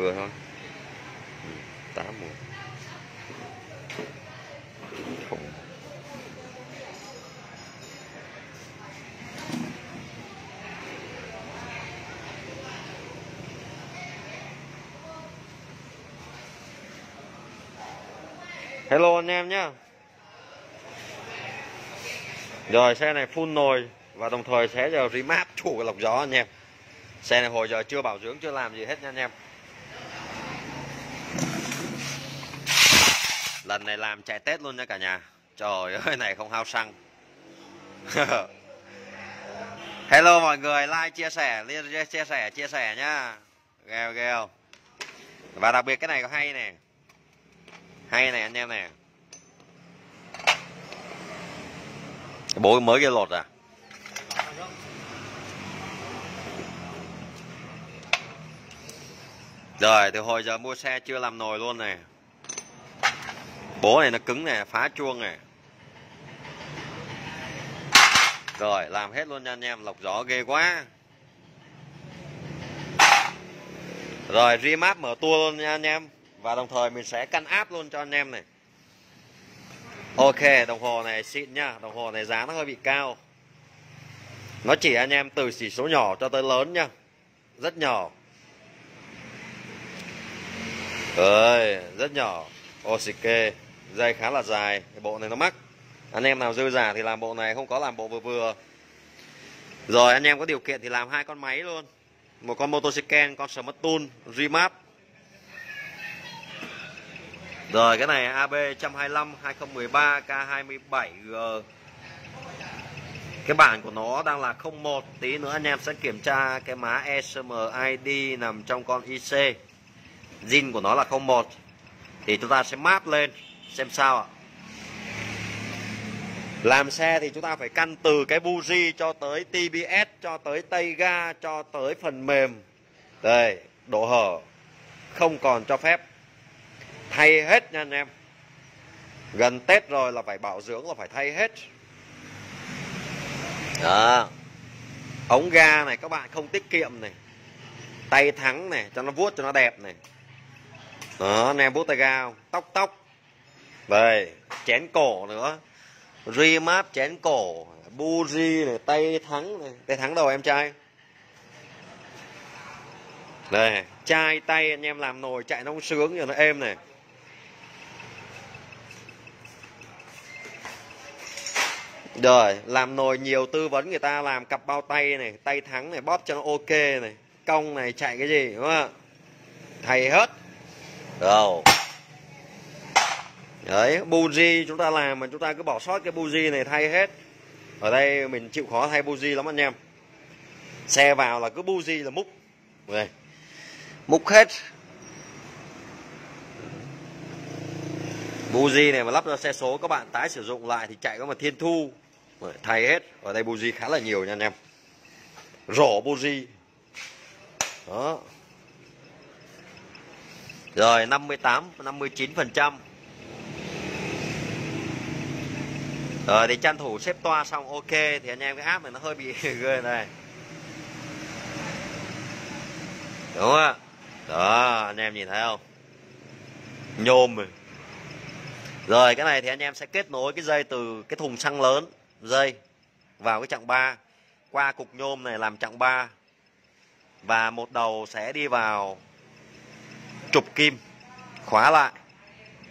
cưa thôi. Ừ, tám mùa. Không. Hello anh em nhá. Rồi, xe này full nồi Và đồng thời sẽ giờ remap chủ cái lọc gió anh em. Xe này hồi giờ chưa bảo dưỡng, chưa làm gì hết nha anh em. Lần này làm chạy Tết luôn nha cả nhà. Trời ơi, này không hao xăng. Hello mọi người, like, chia sẻ chia sẻ chia sẻ nhá. Gheo gheo. Và đặc biệt cái này có hay nè. Hay này anh em nè. Bố mới cái lột à? Rồi, từ hồi giờ mua xe chưa làm nồi luôn này bố này nó cứng này phá chuông này rồi, làm hết luôn nha anh em, lọc gió ghê quá. Rồi, remap mở tua luôn nha anh em. Và đồng thời mình sẽ căn áp luôn cho anh em này. Ok, đồng hồ này xịn nha. Đồng hồ này giá nó hơi bị cao. Nó chỉ anh em từ chỉ số nhỏ cho tới lớn nha. Rất nhỏ. Ơi, rất nhỏ. Ok dây khá là dài, cái bộ này nó mắc. Anh em nào dư giả thì làm bộ này, không có làm bộ vừa vừa. Rồi, anh em có điều kiện thì làm hai con máy luôn. Một con motocycle con smart tool remap rồi, cái này AB 125 2013 K27G Cái bản của nó đang là 01 Tí nữa anh em sẽ kiểm tra cái má ESMID nằm trong con IC Zin của nó là 01 Thì chúng ta sẽ map lên xem sao ạ. Làm xe thì chúng ta phải căn từ cái buji cho tới TBS cho tới tay ga, cho tới phần mềm. Đây, độ hở. Không còn cho phép. Thay hết nha anh em. Gần tết rồi là phải bảo dưỡng là phải thay hết. Đó. Ống ga này, các bạn không tiết kiệm này. Tay thắng này, cho nó vuốt cho nó đẹp này. Đó, anh em vuốt tay ga không? Tóc tóc đây chén cổ nữa remap chén cổ buji này tay thắng này tay thắng đầu em trai đây chai tay anh em làm nồi chạy nó sướng giờ nó êm này Rồi, làm nồi nhiều tư vấn người ta làm cặp bao tay này, tay thắng này, bóp cho nó ok này. Cong này chạy cái gì đúng không ạ? Thầy hết. Rồi. Đấy, buji chúng ta làm mà chúng ta cứ bỏ sót cái buji này thay hết. Ở đây mình chịu khó thay buji lắm anh em. Xe vào là cứ buji là múc. Đây. Múc hết. Buji này mà lắp ra xe số các bạn tái sử dụng lại thì chạy có mà thiên thu thay hết ở đây buji khá là nhiều nha anh em rổ buji đó rồi 58 59 phần trăm Ờ, rồi thì tranh thủ xếp toa xong, ok, thì anh em cái áp này nó hơi bị ghê này. Đúng không đó, anh em nhìn thấy không? Nhôm rồi rồi, cái này thì anh em sẽ kết nối cái dây từ cái thùng xăng lớn, dây, vào cái chặng 3 qua cục nhôm này làm chặng 3 và một đầu sẽ đi vào trục kim, khóa lại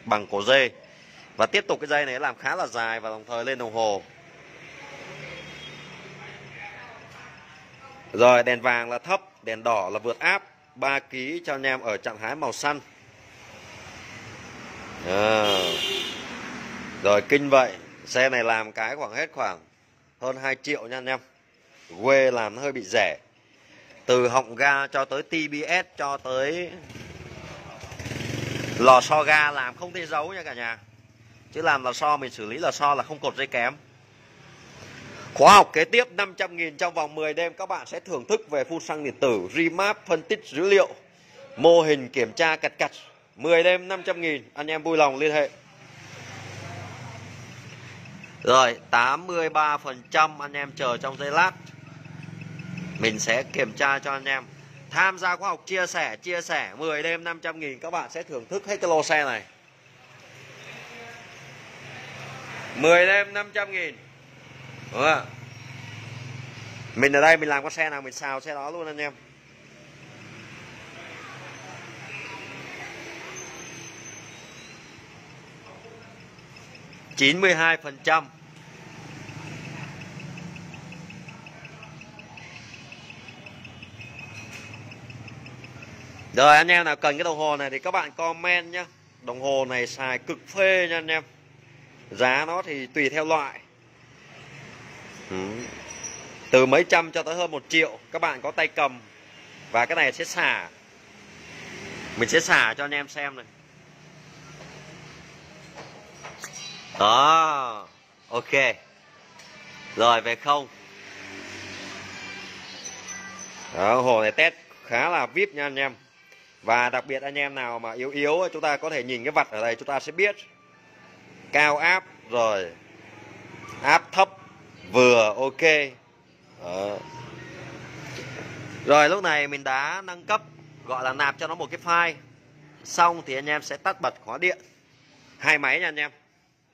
bằng cổ dê và tiếp tục cái dây này làm khá là dài và đồng thời lên đồng hồ. Rồi, đèn vàng là thấp, đèn đỏ là vượt áp 3 kg cho anh em ở trạng thái màu xanh. À. rồi, kinh vậy, xe này làm cái khoảng hết khoảng hơn 2 triệu nha anh em. Quê làm nó hơi bị rẻ. Từ họng ga cho tới TBS cho tới lò xo ga làm không thể giấu nha cả nhà chứ làm lò xo mình xử lý lò xo là không cột dây kém. Khóa học kế tiếp 500.000 trong vòng 10 đêm, các bạn sẽ thưởng thức về phun xăng điện tử, remap, phân tích dữ liệu, mô hình kiểm tra cặt cặt 10 đêm 500.000 anh em vui lòng liên hệ. Rồi 83% anh em chờ trong giây lát. Mình sẽ kiểm tra cho anh em. Tham gia khóa học, chia sẻ chia sẻ. 10 đêm 500.000 các bạn sẽ thưởng thức hết cái lô xe này. 10 đêm 500 nghìn. Đúng không Mình ở đây mình làm con xe nào mình xào xe đó luôn anh em. Chín mươi hai phần trăm. Rồi anh em nào cần cái đồng hồ này thì các bạn comment nhá. Đồng hồ này xài cực phê nha anh em. Giá nó thì tùy theo loại. Ừ. Từ mấy trăm cho tới hơn một triệu Các bạn có tay cầm. Và cái này sẽ xả Mình sẽ xả cho anh em xem này. Đó. Ok. Rồi về không Đó, hồ này test khá là vip nha anh em. Và đặc biệt anh em nào mà yếu yếu chúng ta có thể nhìn cái vặt ở đây chúng ta sẽ biết cao áp, rồi áp thấp, vừa ok. Đó. rồi lúc này mình đã nâng cấp, gọi là nạp cho nó một cái file. Xong thì anh em sẽ tắt bật khóa điện. Hai máy nha anh em.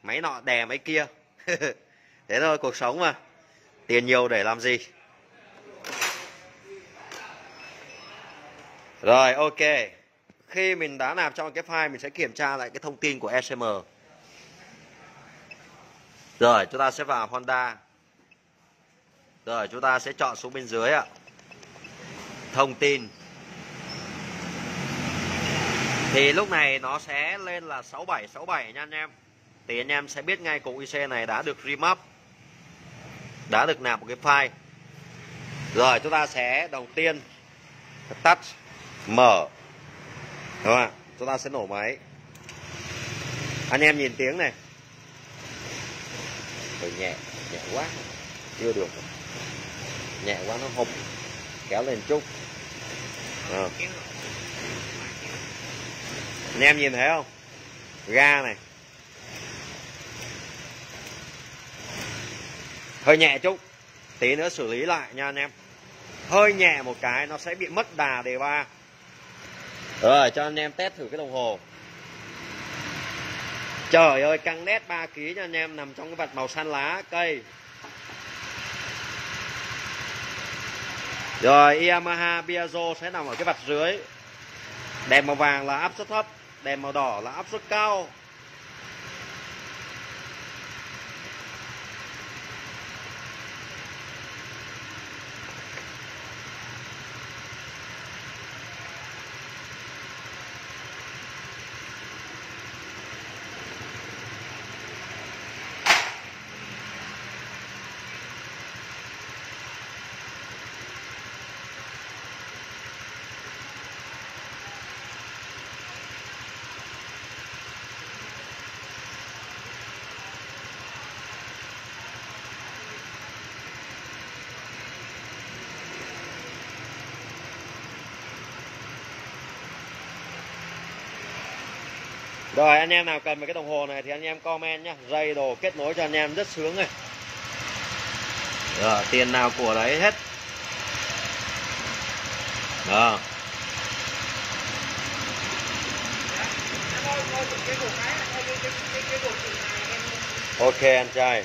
Máy nọ đè máy kia. Thế thôi, cuộc sống mà. Tiền nhiều để làm gì? Rồi, ok. Khi mình đã nạp trong cái file, mình sẽ kiểm tra lại cái thông tin của ECM. Rồi, chúng ta sẽ vào Honda. Rồi, chúng ta sẽ chọn xuống bên dưới ạ. Thông tin. Thì lúc này nó sẽ lên là 6767 nha anh em. Thì anh em sẽ biết ngay cục IC này đã được remap. Đã được nạp một cái file. Rồi, chúng ta sẽ đầu tiên tắt, mở đúng không ạ chúng ta sẽ nổ máy anh em nhìn tiếng này Hơi nhẹ nhẹ quá. Chưa được. Nhẹ quá nó hụt. Kéo lên chút. À. anh em nhìn thấy không? Ga này. Hơi nhẹ chút. Tí nữa xử lý lại nha anh em. Hơi nhẹ một cái nó sẽ bị mất đà đề ba. Rồi, cho anh em test thử cái đồng hồ. Trời ơi, căng nét 3 kg cho anh em, nằm trong cái vạch màu xanh lá, cây. Rồi, Yamaha Piaggio sẽ nằm ở cái vạch dưới. Đèn màu vàng là áp suất thấp Đèn màu đỏ là áp suất cao. Rồi, anh em nào cần về cái đồng hồ này thì anh em comment nhá. Dây đồ kết nối cho anh em rất sướng này. Rồi, tiền nào của đấy hết. Đó. Ok, anh trai.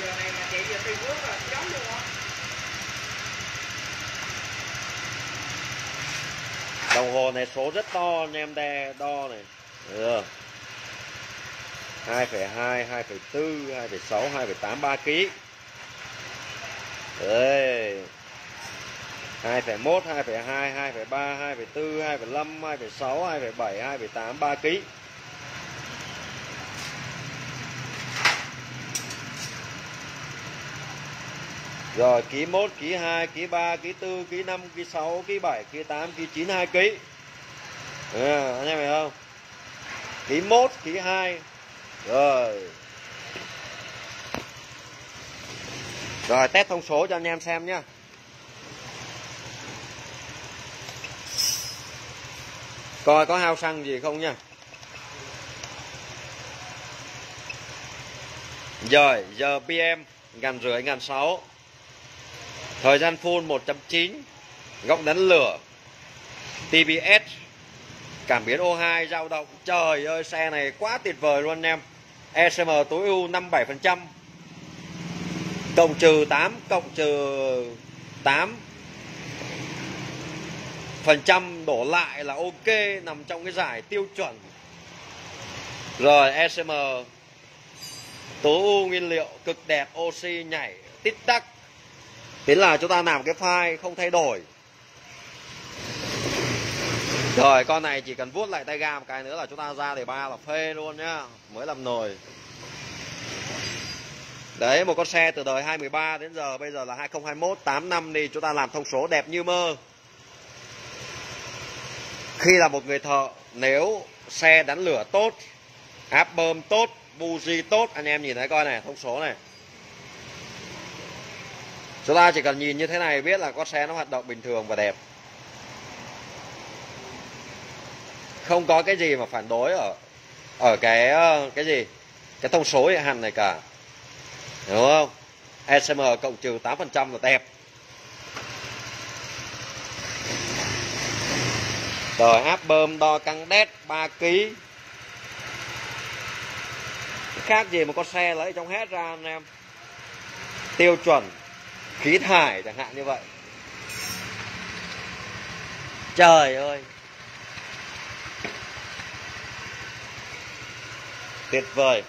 Giờ này mà chạy giờ tây bước là giống luôn á đồng hồ này số rất to anh em đe đo này được hai phẩy hai hai phẩy bốn hai phẩy sáu hai phẩy tám ba kg đây hai phẩy một hai phẩy hai hai phẩy ba hai phẩy bốn hai phẩy năm hai phẩy sáu hai phẩy bảy hai phẩy tám ba kg rồi ký 1, ký 2, ký 3, ký 4, ký 5, ký 6, ký 7, ký 8, ký 9, 2 ký. À, anh em thấy không? Ký 1, ký 2. Rồi. Rồi test thông số cho anh em xem nhé Coi có hao xăng gì không nha. rồi giờ pm ngàn rưỡi ngàn sáu thời gian full 1.9 góc đánh lửa. TBS cảm biến O2 dao động. Trời ơi, xe này quá tuyệt vời luôn anh em. ECM tối ưu 57% cộng trừ 8 cộng trừ 8 phần trăm đổ lại là ok, nằm trong cái giải tiêu chuẩn. Rồi ECM tối ưu nguyên liệu cực đẹp, oxy nhảy tít tắc thế là chúng ta làm cái file không thay đổi. Rồi, con này chỉ cần vuốt lại tay ga một cái nữa là chúng ta ra để ba là phê luôn nhá. Mới làm nồi. Đấy, một con xe từ đời 2013 đến giờ, bây giờ là 2021 8 năm đi, chúng ta làm thông số đẹp như mơ. Khi là một người thợ, nếu xe đánh lửa tốt, áp bơm tốt buji tốt, anh em nhìn thấy coi này, thông số này chúng ta chỉ cần nhìn như thế này biết là con xe nó hoạt động bình thường và đẹp. Không có cái gì mà phản đối ở ở cái ờ, cái gì? Cái thông số hiện hành này cả. Đúng không? ECM cộng trừ 8% là đẹp. Rồi, áp bơm đo căng đét 3 kg khác gì một con xe lấy trong hết ra, anh em? Tiêu chuẩn khí thải chẳng hạn như vậy. Trời ơi. Tuyệt vời.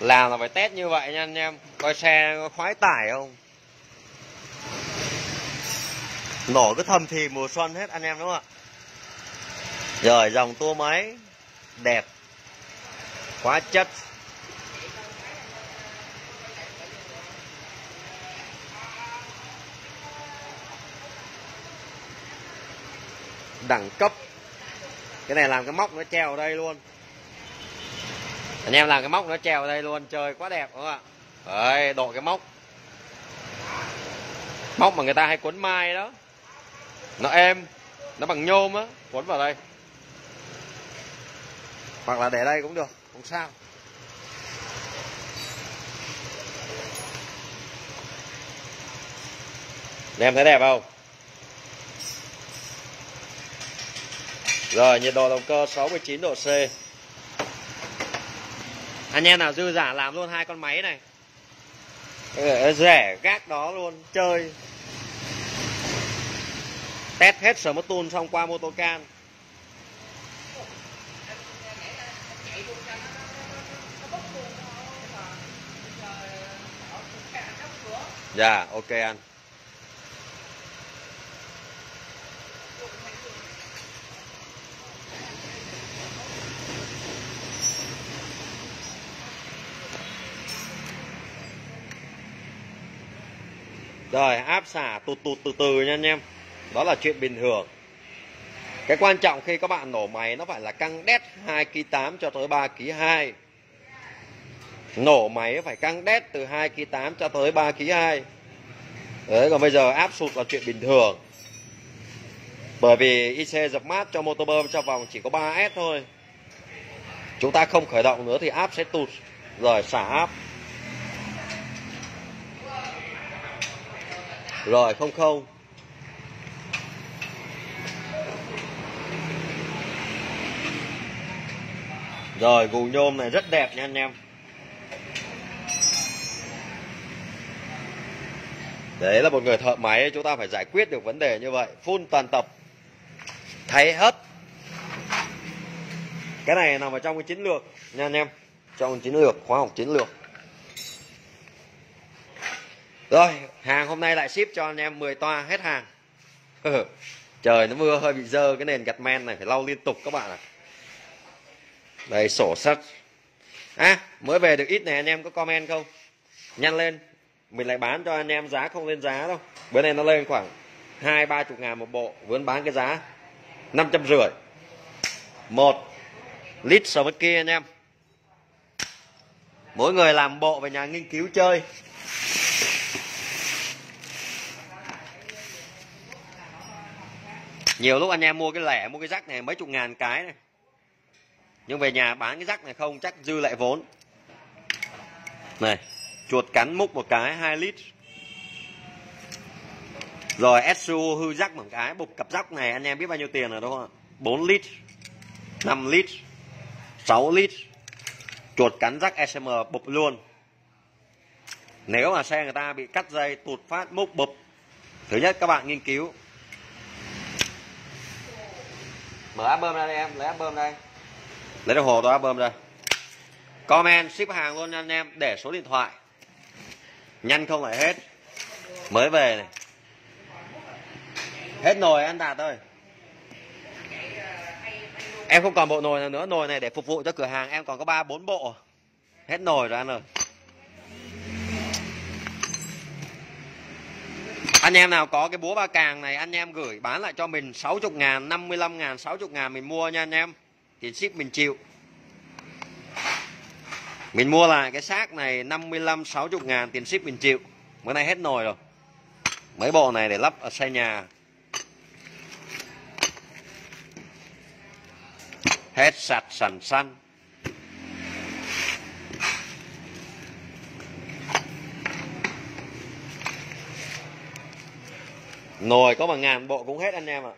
Làm là phải test như vậy nha anh em. Coi xe khoái tải không? Nổ cứ thầm thì mùa xuân hết anh em đúng không ạ? Rồi, dòng tua máy. Đẹp. Quá chất. Đẳng cấp. Cái này làm cái móc nó treo ở đây luôn anh em làm cái móc nó treo đây luôn chơi quá đẹp, đúng không ạ? Đấy, độ cái móc. Móc mà người ta hay cuốn mai đó. Nó êm, nó bằng nhôm á. Cuốn vào đây. Hoặc là để đây cũng được, không sao. Em thấy đẹp không? Rồi, nhiệt độ động cơ 69 độ C anh em nào dư giả làm luôn hai con máy này. Ờ, ờ, rẻ gác đó luôn, chơi. Test hết sở mất tun xong qua mô tô can dạ ok anh Rồi áp xả tụt tụt từ từ nha anh em. Đó là chuyện bình thường. Cái quan trọng khi các bạn nổ máy Nó phải là căng đét 2 kg 8 cho tới 3 kg 2 Nổ máy phải căng đét từ 2 kg 8 cho tới 3 kg 2 Đấy, còn bây giờ áp sụt là chuyện bình thường. Bởi vì IC dập mát cho motor bơm trong vòng chỉ có 3S thôi. Chúng ta không khởi động nữa thì áp sẽ tụt. Rồi xả áp. Rồi không không. Rồi gù nhôm này rất đẹp nha anh em. Đấy là một người thợ máy chúng ta phải giải quyết được vấn đề như vậy. Phun toàn tập. Thay hết. Cái này nằm ở trong cái chiến lược nha anh em. Trong chiến lược, khóa học chiến lược rồi, hàng hôm nay lại ship cho anh em 10 toa hết hàng. Trời, nó mưa hơi bị dơ cái nền gạch men này, phải lau liên tục các bạn ạ. Đây, sổ sách à mới về được ít này, anh em có comment không? Nhanh lên. Mình lại bán cho anh em giá không lên giá đâu. Bữa nay nó lên khoảng hai, ba chục ngàn một bộ, vẫn bán cái giá năm trăm rưỡi. Một lít so bất kia, anh em. Mỗi người làm bộ về nhà nghiên cứu chơi. Nhiều lúc anh em mua cái lẻ, mua cái rắc này mấy chục ngàn cái này. Nhưng về nhà bán cái rắc này không, chắc dư lại vốn. Này, chuột cắn múc một cái 2 lít. Rồi SU hư rắc một cái, bục cặp rắc này, anh em biết bao nhiêu tiền rồi đúng không ạ? 4 lít 5 lít 6 lít. Chuột cắn rắc SM bục luôn. Nếu mà xe người ta bị cắt dây, tụt phát, múc, bụp. Thứ nhất, các bạn nghiên cứu. Mở album ra đây em, lấy album đây. Lấy đồng hồ, tôi album ra comment, ship hàng luôn anh em, để số điện thoại. Nhanh không lại hết. Mới về này. Hết nồi anh đạt ơi. Em không còn bộ nồi nào nữa, nồi này để phục vụ cho cửa hàng, em còn có ba, bốn bộ. Hết nồi rồi anh ơi. anh em nào có cái búa ba càng này, anh em gửi bán lại cho mình 60 ngàn 55 ngàn 60 ngàn mình mua nha anh em. Tiền ship mình chịu. Mình mua lại cái xác này 55 60 ngàn, tiền ship mình chịu. Bữa nay hết nồi rồi. Mấy bộ này để lắp ở xây nhà. Hết sạch, sành xanh nồi có bằng ngàn bộ cũng hết anh em ạ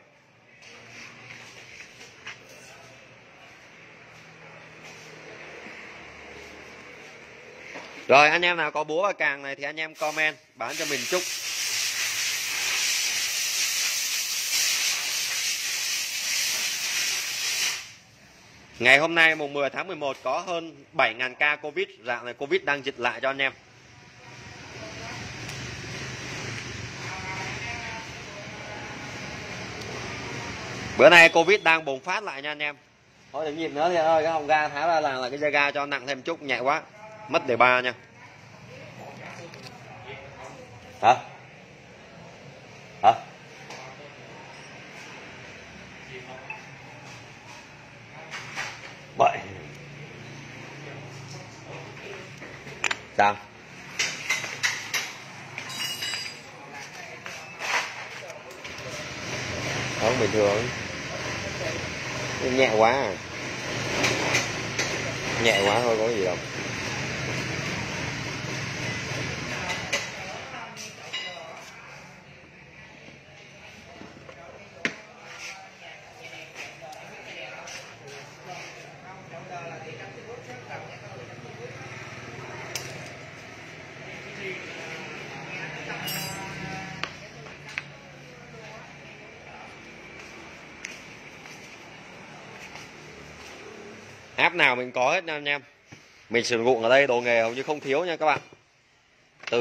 rồi anh em nào có búa và càng này thì anh em comment bán cho mình chút Ngày hôm nay mùng 10 tháng 11 có hơn 7.000 ca Covid, dạng này Covid đang dịch lại cho anh em. Bữa nay Covid đang bùng phát lại nha anh em. Thôi đừng nhịp nữa thì ơi, cái hồng ga tháo ra là, là cái dây ga cho nặng thêm chút nhẹ quá. Mất đề ba nha. Hả? Hả? Vậy. Sao? Không bình thường nhẹ quá à. nhẹ quá thôi có gì đâu nào mình có hết nha anh em. Mình sử dụng ở đây đồ nghề hầu như không thiếu nha các bạn. Từ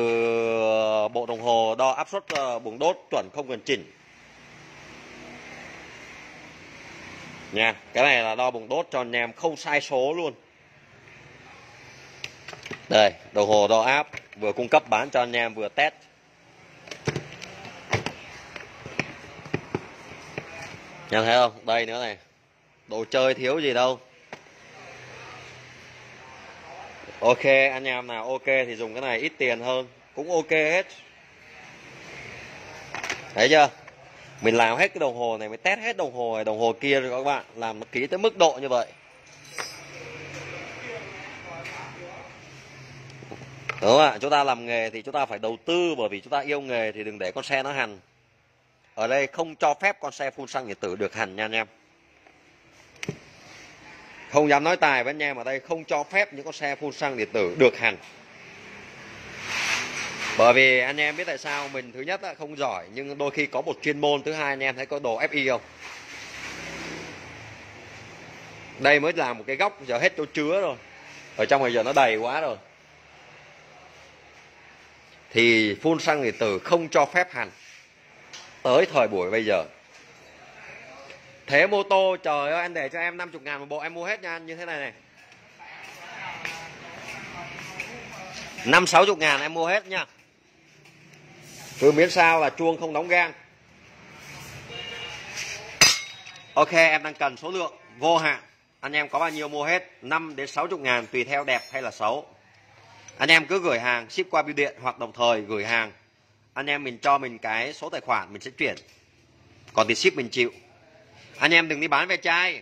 ờ, bộ đồng hồ đo áp suất bùng buồng đốt chuẩn không cần chỉnh. Nha, cái này là đo buồng đốt cho anh em không sai số luôn. Đây, đồng hồ đo áp vừa cung cấp bán cho anh em vừa test. Nhận thấy không? Đây nữa này. Đồ chơi thiếu gì đâu. Ok, anh em nào ok thì dùng cái này, ít tiền hơn, cũng ok hết. Thấy chưa? Mình làm hết cái đồng hồ này, mình test hết đồng hồ này, đồng hồ kia rồi các bạn, làm nó kỹ tới mức độ như vậy. Đúng không ạ? Chúng ta làm nghề thì chúng ta phải đầu tư, bởi vì chúng ta yêu nghề thì đừng để con xe nó hành. Ở đây không cho phép con xe phun xăng điện tử được hành nha anh em không dám nói tài với anh em ở đây, không cho phép những con xe phun xăng điện tử được hành. Bởi vì anh em biết tại sao mình thứ nhất là không giỏi, nhưng đôi khi có một chuyên môn, thứ hai anh em thấy có đồ FI không? Đây mới là một cái góc giờ hết chỗ chứa rồi. Ở trong này giờ nó đầy quá rồi. Thì phun xăng điện tử không cho phép hành. Tới thời buổi bây giờ thế mô tô, trời ơi, anh để cho em 50 ngàn một bộ, em mua hết nha, như thế này này. Năm sáu chục ngàn em mua hết nha. Cứ miễn sao là chuông không đóng gang. Ok, em đang cần số lượng, vô hạn. Anh em có bao nhiêu mua hết? 5 đến 60 ngàn, tùy theo đẹp hay là xấu. Anh em cứ gửi hàng, ship qua bưu điện hoặc đồng thời gửi hàng. Anh em mình cho mình cái số tài khoản mình sẽ chuyển. Còn tiền ship mình chịu anh em đừng đi bán ve chai.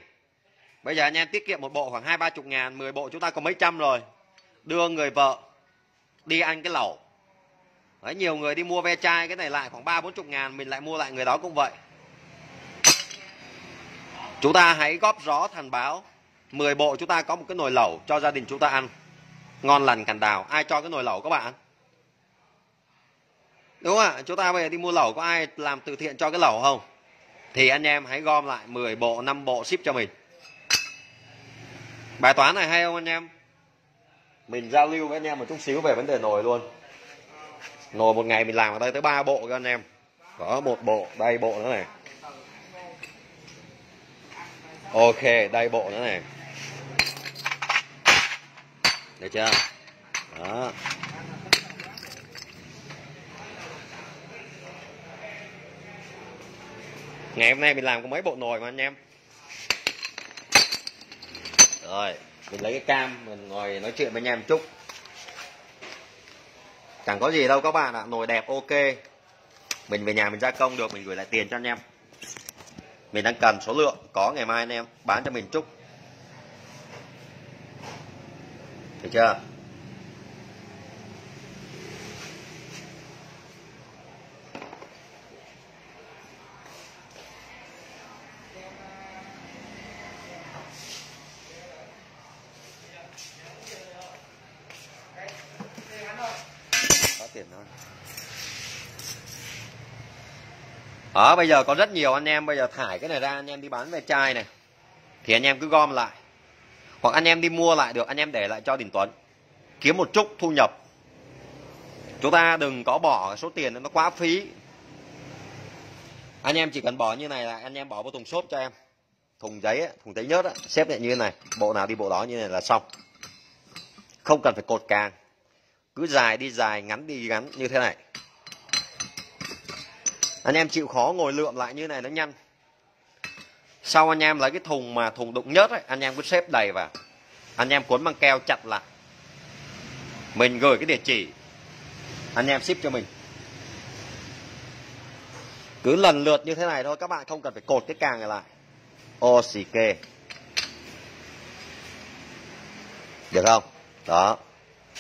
Bây giờ anh em tiết kiệm một bộ khoảng hai ba chục ngàn 10 bộ chúng ta có mấy trăm rồi. Đưa người vợ đi ăn cái lẩu. Đấy, nhiều người đi mua ve chai cái này lại khoảng ba bốn chục ngàn mình lại mua lại người đó cũng vậy. Chúng ta hãy góp gió thành báo. 10 bộ chúng ta có một cái nồi lẩu cho gia đình chúng ta ăn. Ngon lành cành đào. Ai cho cái nồi lẩu các bạn? Đúng không ạ? Chúng ta bây giờ đi mua lẩu có ai làm từ thiện cho cái lẩu không? Thì anh em hãy gom lại 10 bộ 5 bộ ship cho mình. Bài toán này hay không anh em? Mình giao lưu với anh em một chút xíu về vấn đề nồi luôn. Nồi một ngày mình làm ở đây tới ba bộ cho anh em. Có một bộ, đây bộ nữa này. Ok, đây bộ nữa này. Được chưa? Đó. Ngày hôm nay mình làm có mấy bộ nồi mà anh em? Rồi, mình lấy cái cam, mình ngồi nói chuyện với anh em một chút. Chẳng có gì đâu các bạn ạ, nồi đẹp, ok. Mình về nhà mình gia công được, mình gửi lại tiền cho anh em. Mình đang cần số lượng, có ngày mai anh em bán cho mình chút. Được chưa? Ở bây giờ có rất nhiều anh em bây giờ thải cái này ra anh em đi bán về chai này. Thì anh em cứ gom lại. Hoặc anh em đi mua lại được anh em để lại cho đình tuấn. Kiếm một chút thu nhập. Chúng ta đừng có bỏ số tiền nó quá phí. Anh em chỉ cần bỏ như này là anh em bỏ vào thùng xốp cho em. Thùng giấy ấy, thùng giấy nhớt ấy, xếp lại như thế này. Bộ nào đi bộ đó như này là xong. Không cần phải cột càng. Cứ dài đi dài ngắn đi ngắn như thế này anh em chịu khó ngồi lượm lại như này nó nhanh. Sau anh em lấy cái thùng mà thùng đựng nhớt ấy, anh em cứ xếp đầy vào. Anh em cuốn bằng keo chặt lại. Mình gửi cái địa chỉ. Anh em ship cho mình. Cứ lần lượt như thế này thôi các bạn không cần phải cột cái càng này lại. Ô xì kê. Được không? Đó.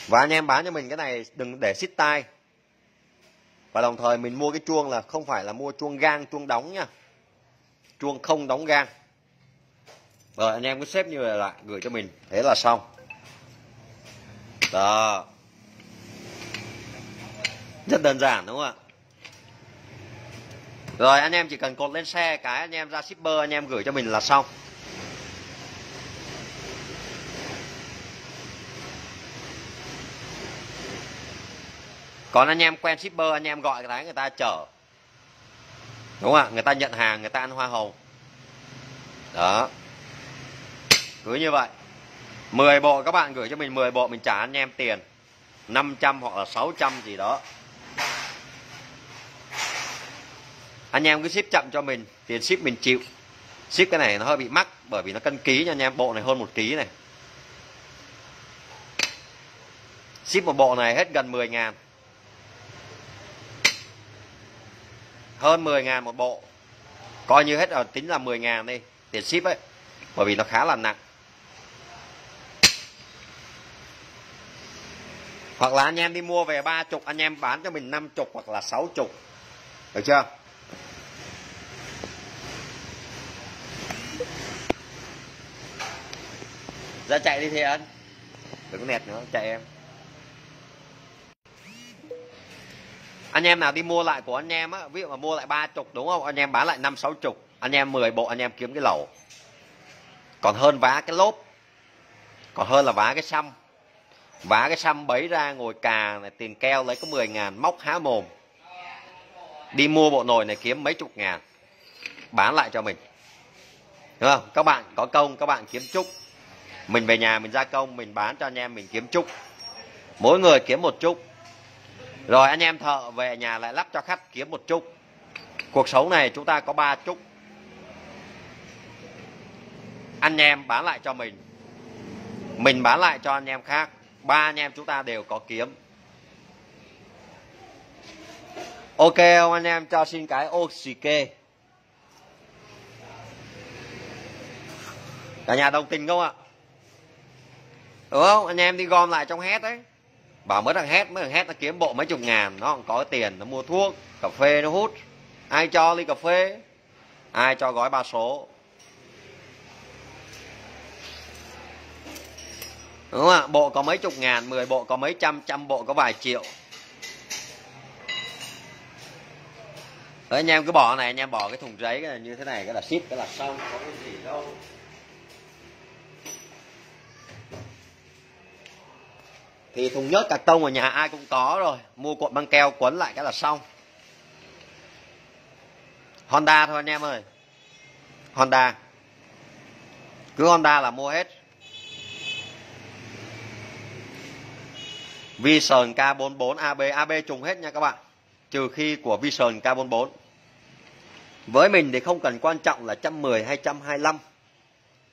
Và anh em bán cho mình cái này đừng để xít tay và đồng thời mình mua cái chuông là không phải là mua chuông gang, chuông đóng nha. Chuông không đóng gang. Rồi, anh em cứ xếp như vậy lại, gửi cho mình. Thế là xong. Đó. Rất đơn giản, đúng không ạ? Rồi, anh em chỉ cần cột lên xe, cái anh em ra shipper, anh em gửi cho mình là xong. Còn anh em quen shipper, anh em gọi cái người ta chở. Đúng không ạ? Người ta nhận hàng, người ta ăn hoa hồng. Đó. Cứ như vậy. 10 bộ, các bạn gửi cho mình 10 bộ, mình trả anh em tiền. 500 hoặc là 600 gì đó. Anh em cứ ship chậm cho mình, tiền ship mình chịu. Ship cái này nó hơi bị mắc, bởi vì nó cân ký nha anh em, bộ này hơn một ký này. Ship một bộ này hết gần 10 ngàn. Hơn 10 ngàn một bộ. Coi như hết ở tính là 10 ngàn đi, tiền ship ấy, bởi vì nó khá là nặng. Hoặc là anh em đi mua về ba chục, anh em bán cho mình năm chục hoặc là sáu chục. Được chưa? Ra chạy đi thì anh đừng có nẹt nữa, chạy em. Anh em nào đi mua lại của anh em á, ví dụ mà mua lại ba chục đúng không? Anh em bán lại năm, sáu chục, anh em 10 bộ, anh em kiếm cái lẩu. Còn hơn vá cái lốp, còn hơn là vá cái xăm. Vá cái xăm bấy ra, ngồi cà này, tiền keo lấy có 10 ngàn, móc há mồm. Đi mua bộ nồi này kiếm mấy chục ngàn, bán lại cho mình. Đúng không? Các bạn có công, các bạn kiếm chúc. Mình về nhà mình gia công, mình bán cho anh em mình kiếm chúc. Mỗi người kiếm một chút rồi anh em thợ về nhà lại lắp cho khách kiếm một chút. Cuộc sống này chúng ta có ba chút. Anh em bán lại cho mình. Mình bán lại cho anh em khác. Ba anh em chúng ta đều có kiếm. Ok không anh em? Cho xin cái ô cả nhà đồng tình không ạ? Đúng không? Anh em đi gom lại trong hết đấy bảo mới thằng hét mới thằng hét nó kiếm bộ mấy chục ngàn nó không có tiền nó mua thuốc cà phê nó hút. Ai cho ly cà phê? Ai cho gói ba số? Đúng không ạ? Bộ có mấy chục ngàn mười bộ có mấy trăm trăm bộ có vài triệu. Đấy, anh em cứ bỏ này anh em bỏ cái thùng giấy cái này như thế này cái là ship cái là xong có cái gì đâu. Thì thùng nhớt cạc tông ở nhà ai cũng có rồi. Mua cuộn băng keo quấn lại cái là xong. Honda thôi anh em ơi. Honda. Cứ Honda là mua hết. Vision K44 AB AB trùng hết nha các bạn. Trừ khi của Vision K44 với mình thì không cần quan trọng là 110 hay 125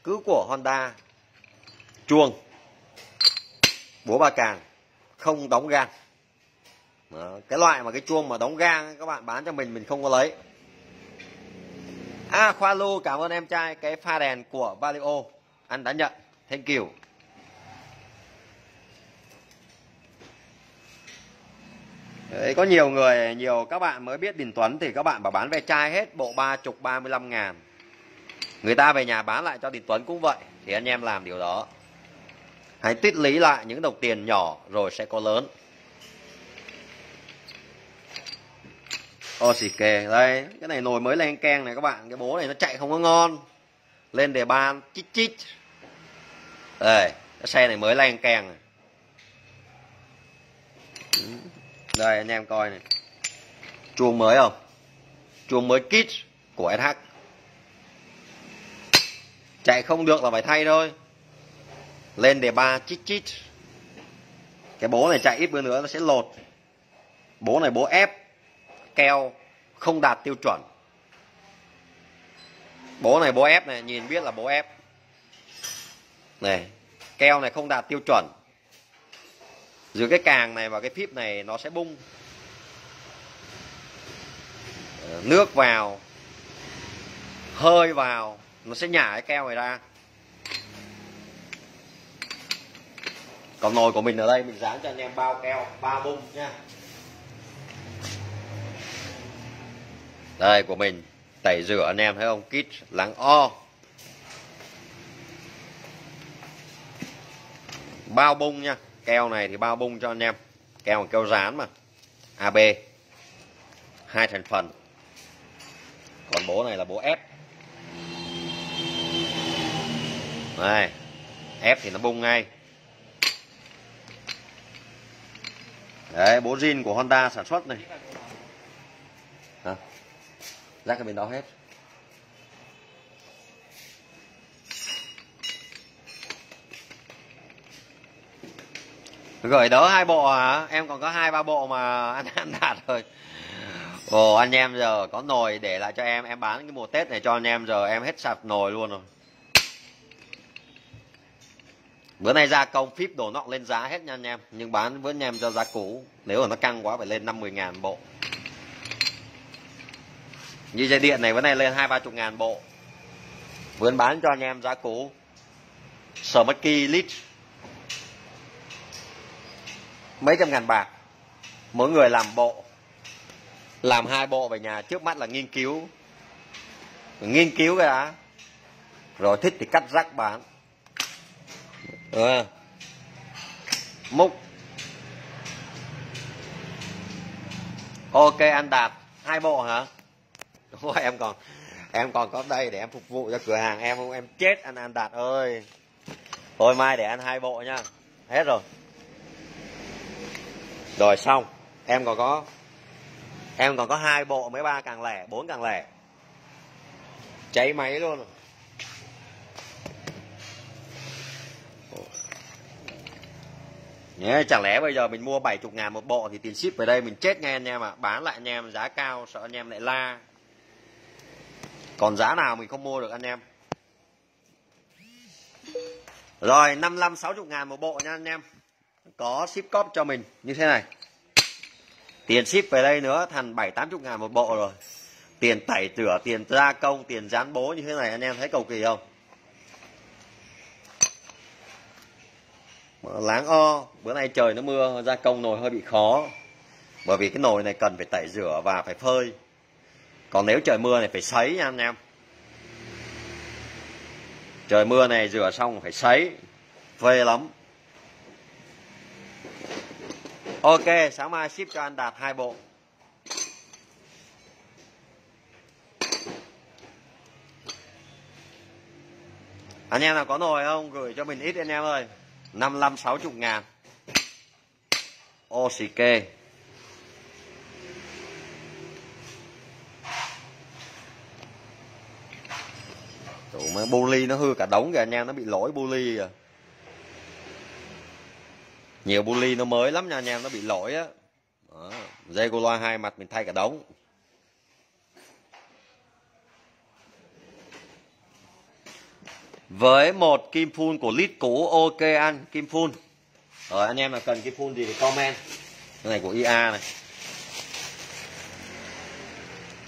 cứ của Honda. Chuông búa ba càng không đóng gang Đó. cái loại mà cái chuông mà đóng gang các bạn bán cho mình mình không có lấy à khoa lu cảm ơn em trai cái pha đèn của Valio anh đã nhận thank you Đấy, có nhiều người, nhiều các bạn mới biết Đình Tuấn thì các bạn bảo bán ve chai hết bộ ba chục ba mươi lăm ngàn. Người ta về nhà bán lại cho Đình Tuấn cũng vậy. Thì anh em làm điều đó. Hãy tích lý lại những đồng tiền nhỏ rồi sẽ có lớn. Ô xì kề, đây, cái này nồi mới lên keng này các bạn. Cái bố này nó chạy không có ngon. Lên đề ban, chít chít. Đây, cái xe này mới lên keng này đây anh em coi này chuông mới không chuông mới kit của SH chạy không được là phải thay thôi lên đề ba, chít chít. Cái bố này chạy ít bữa nữa nó sẽ lột. Bố này bố ép, keo, không đạt tiêu chuẩn. Bố này bố ép này, nhìn biết là bố ép. Này, keo này không đạt tiêu chuẩn. Giữa cái càng này và cái phíp này nó sẽ bung. Ờ, nước vào, hơi vào, nó sẽ nhả cái keo này ra. Còn nồi của mình ở đây, mình dán cho anh em bao keo, ba bung nha. Đây, của mình, tẩy rửa anh em thấy không? Kit lắng o. Bao bung nha, keo này thì bao bung cho anh em. Keo là keo dán mà. AB hai thành phần. Còn bố này là bố ép này ép thì nó bung ngay. Đấy, bố zin của Honda sản xuất này. Hả? Rác cái bên đó hết. Gửi đỡ hai bộ hả? Em còn có hai, ba bộ mà anh ăn đạt rồi. Ồ, anh em giờ có nồi để lại cho em. Em bán cái mùa tết này cho anh em, giờ em hết sạch nồi luôn rồi. Bữa nay gia công phíp đồ nọ lên giá hết nha anh em, nhưng bán với anh em cho giá cũ. Nếu mà nó căng quá phải lên năm mươi ngàn bộ. Như dây điện này bữa nay lên hai ba chục ngàn bộ. Vườn bán cho anh em giá cũ. Sở mất kỳ lít mấy trăm ngàn bạc. Mỗi người làm bộ. Làm hai bộ về nhà trước mắt là nghiên cứu. Nghiên cứu cái đã. Rồi thích thì cắt rắc bán à. múc. Ok, anh đạt. Hai bộ hả? Đúng em còn em còn có đây để em phục vụ cho cửa hàng em không? Em chết anh an đạt ơi. Thôi mai để ăn hai bộ nha. Hết rồi. Rồi, xong. Em còn có, em còn có hai bộ, mấy ba càng lẻ, bốn càng lẻ. Cháy máy luôn. Nhé, chẳng lẽ bây giờ mình mua 70 ngàn một bộ thì tiền ship về đây mình chết nghe anh em ạ. À. bán lại anh em giá cao sợ anh em lại la. Còn giá nào mình không mua được anh em? Rồi 55 60 ngàn một bộ nha anh em. Có ship cóp cho mình như thế này. Tiền ship về đây nữa thành 7 80 ngàn một bộ rồi. Tiền tẩy rửa tiền gia công tiền dán bố như thế này anh em thấy cầu kỳ không? Láng o, bữa nay trời nó mưa gia công nồi hơi bị khó. Bởi vì cái nồi này cần phải tẩy rửa và phải phơi. Còn nếu trời mưa này phải sấy nha anh em. Trời mưa này rửa xong phải sấy phê lắm. Ok, sáng mai ship cho anh đạt hai bộ. Anh em nào có nồi không, gửi cho mình ít anh em ơi. 55 60 ngàn. Ô xì kê tụi mà bu ly nó hư cả đống kìa anh em, nó bị lỗi bu ly à nhiều bu ly nó mới lắm nha anh em, nó bị lỗi á. Dây cô loa hai mặt mình thay cả đống. Với một kim phun của lít cũ, ok anh, kim phun. Rồi, anh em là cần kim phun gì thì comment. Cái này của ia này.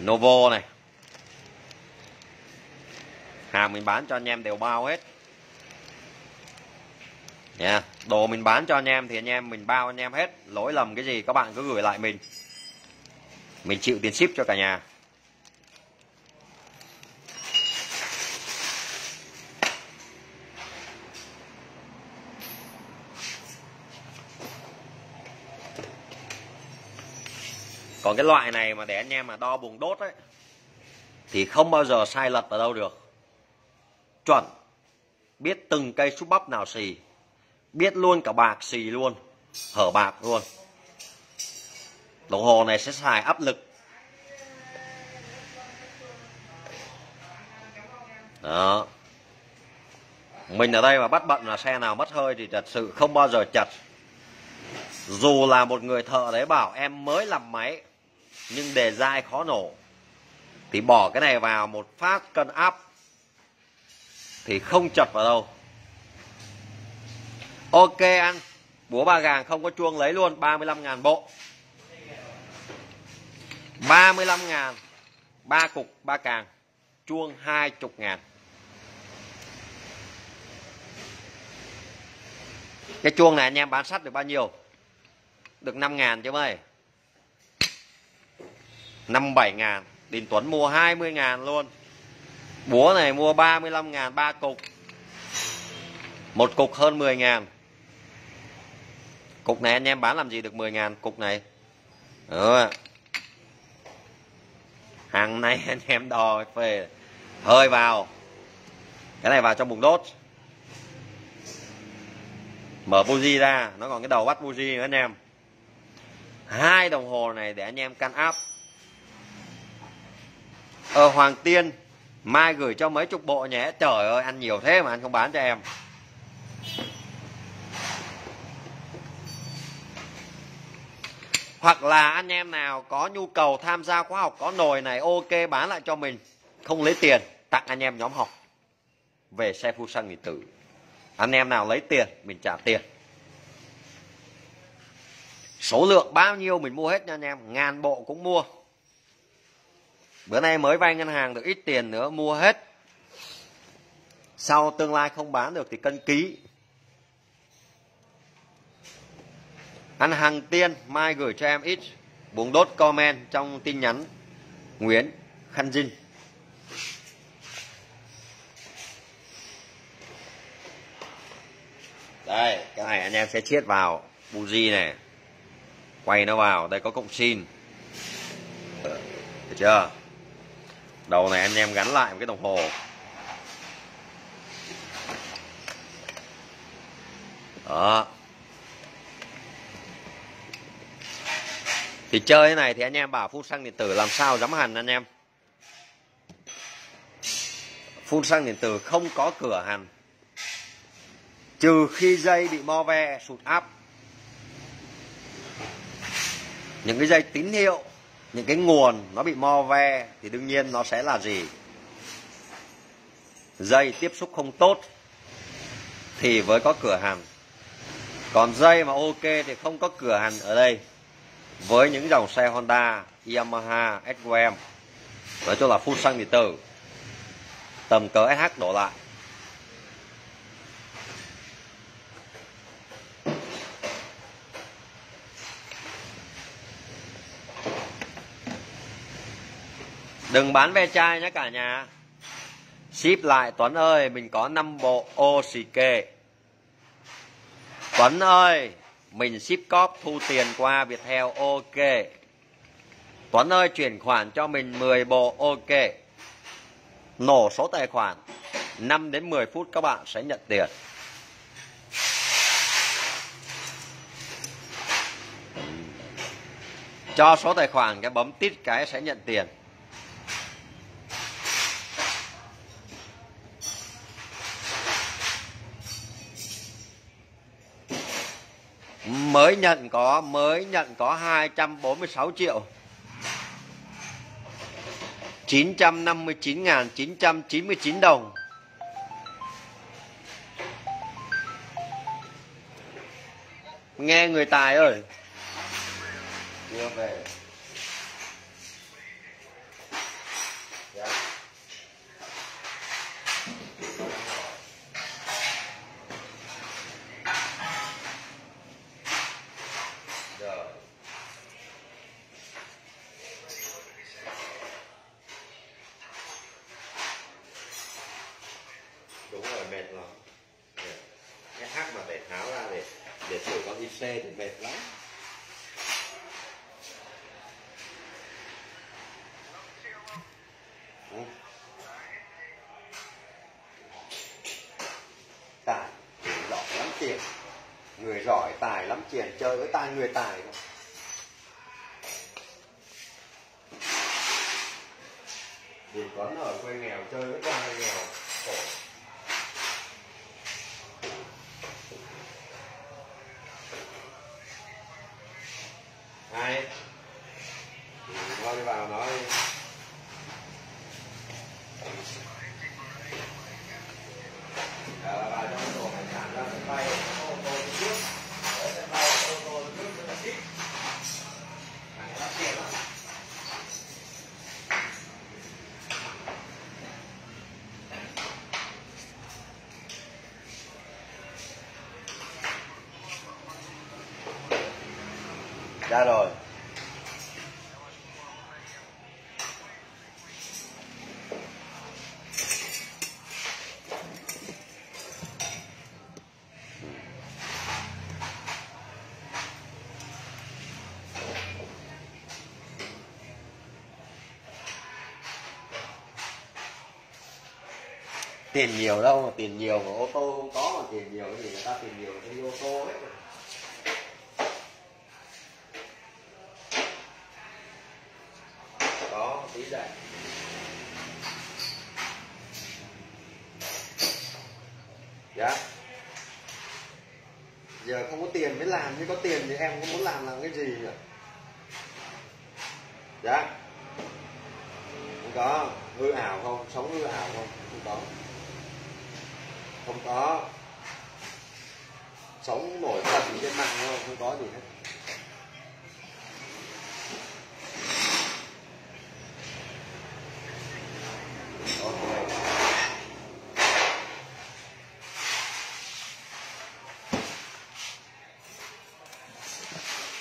Novo này. Hàng mình bán cho anh em đều bao hết. Nha yeah. đồ mình bán cho anh em thì anh em mình bao anh em hết. Lỗi lầm cái gì, các bạn cứ gửi lại mình. Mình chịu tiền ship cho cả nhà. Còn cái loại này mà để anh em mà đo bùng đốt ấy, thì không bao giờ sai lật ở đâu được. Chuẩn. Biết từng cây xúc bắp nào xì. Biết luôn cả bạc xì luôn. Hở bạc luôn. Đồng hồ này sẽ xài áp lực. Đó. Mình ở đây mà bắt bận là xe nào mất hơi thì thật sự không bao giờ chặt dù là một người thợ đấy bảo em mới làm máy nhưng đề dai khó nổ. Thì bỏ cái này vào một phát cân áp thì không chật vào đâu. Ok anh, búa ba gàng không có chuông lấy luôn 35 ngàn bộ. 35 ngàn, ba cục, ba càng, chuông 20 ngàn. Cái chuông này anh em bán sắt được bao nhiêu? Được 5 ngàn chứ ơi. 57 ngàn, Đình Tuấn mua 20 ngàn luôn. Búa này mua 35 ngàn 3 cục. Một cục hơn 10 ngàn. Cục này anh em bán làm gì được 10 ngàn, Cục này? Ừ. Hàng này anh em đo phê Hơi vào. Cái này vào trong bùng đốt. Mở buji ra, Nó còn cái đầu bắt buji nữa anh em. Hai đồng hồ này để anh em căn áp ờ, Hoàng Tiên mai gửi cho mấy chục bộ nhé. Trời ơi ăn nhiều thế mà anh không bán cho em. Hoặc là anh em nào có nhu cầu tham gia khóa học có nồi này ok bán lại cho mình. Không lấy tiền tặng anh em nhóm học. Về xe phu xăng điện tử anh em nào lấy tiền mình trả tiền. Số lượng bao nhiêu mình mua hết nha anh em. Ngàn bộ cũng mua bữa nay mới vay ngân hàng được ít tiền nữa, mua hết. Sau tương lai không bán được thì cân ký. Ăn hàng tiên, mai gửi cho em ít. Buồng đốt comment trong tin nhắn. Nguyễn khăn dinh. Đây, cái này anh em sẽ chiết vào buji này. Quay nó vào, đây có cộng xin. Được chưa? Đầu này anh em gắn lại một cái đồng hồ. Đó. Thì chơi thế này thì anh em bảo phun xăng điện tử làm sao dám hành anh em? Phun xăng điện tử không có cửa hành trừ khi dây bị mo ve sụt áp. Những cái dây tín hiệu những cái nguồn nó bị mo ve thì đương nhiên nó sẽ là gì? Dây tiếp xúc không tốt thì với có cửa hàng còn dây mà ok thì không có cửa hàng ở đây. Với những dòng xe Honda, Yamaha, SQM nói chung là phun xăng điện tử. Tầm cỡ SH đổ lại. Đừng bán ve chai nhé cả nhà. Ship lại, Tuấn ơi, mình có 5 bộ ô xì kê Tuấn ơi, mình ship cóp thu tiền qua Viettel, ok. Tuấn ơi, chuyển khoản cho mình 10 bộ, ok. Nổ số tài khoản 5 đến 10 phút các bạn sẽ nhận tiền. Cho số tài khoản, cái bấm tít cái sẽ nhận tiền. Mới nhận có, mới nhận có 246 triệu. 959.999 đồng. Nghe người tài ơi. Đưa về xe thì mệt lắm tài giỏi lắm tiền người giỏi tài lắm tiền chơi với tài người tài thôi vẫn ở quê nghèo, chơi với tài nghèo, khổ hai thôi đi vào nói Ờ, vào trong tổ hải sản ra sân bay ô tô đi trước ở sân bay ô tô đi trước rất là thích hàng đắt tiền lắm ra rồi tiền nhiều đâu mà tiền nhiều mà ô tô không có, mà tiền nhiều thì người ta tiền nhiều thì ô tô ấy. Có tí đây. Dạ. Giờ không có tiền mới làm nhưng có tiền thì em có muốn làm làm cái gì nhỉ? Dạ. Không có. Hư ảo không? Sống hư ảo không? Không có không có. Sống nổi thật trên mạng không không có gì hết.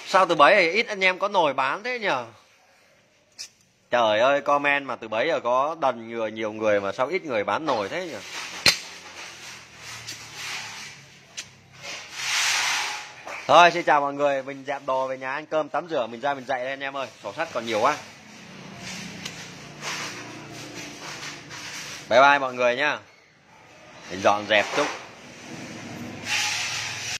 Sao từ bấy ít anh em có nồi bán thế nhở? Trời ơi, comment mà từ bấy giờ có đần người, nhiều người mà sao ít người bán nồi thế nhỉ thôi, xin chào mọi người. Mình dẹp đồ về nhà ăn cơm, tắm rửa, mình ra mình dậy đây anh em ơi. Sổ sắt còn nhiều quá. Bye bye mọi người nhá. Mình dọn dẹp chút.